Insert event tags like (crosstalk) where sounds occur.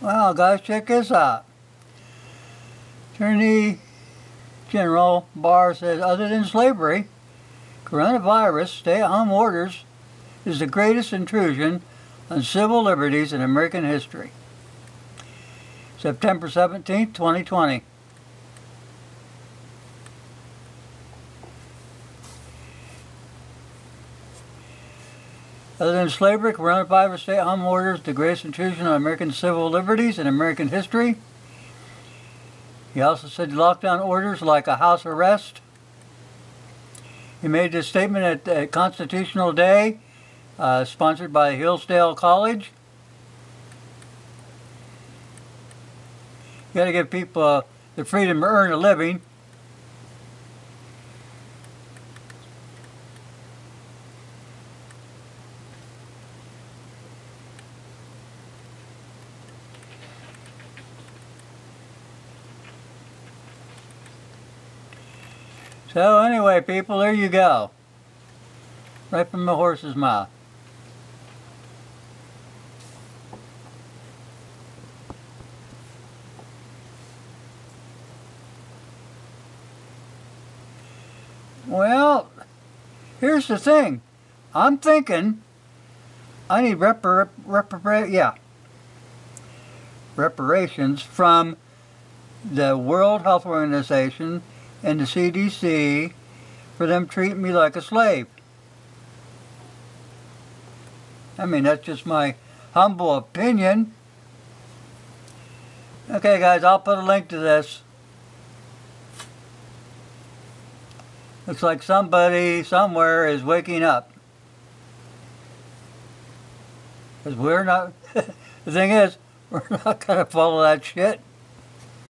Well, guys, check this out. Attorney General Barr says, other than slavery, coronavirus stay-at-home orders is the greatest intrusion on civil liberties in American history. September 17, 2020. Other than slavery, coronavirus stay-at-home orders, the greatest intrusion on American civil liberties in American history. He also said lockdown orders like a house arrest. He made this statement at, at Constitutional Day, uh, sponsored by Hillsdale College. You got to give people uh, the freedom to earn a living. So anyway, people, there you go. Right from the horse's mouth. Well, here's the thing. I'm thinking I need repar repar yeah, reparations from the World Health Organization and the CDC for them treating me like a slave. I mean, that's just my humble opinion. Okay, guys, I'll put a link to this. Looks like somebody somewhere is waking up. Because we're not, (laughs) the thing is, (laughs) we're not going to follow that shit.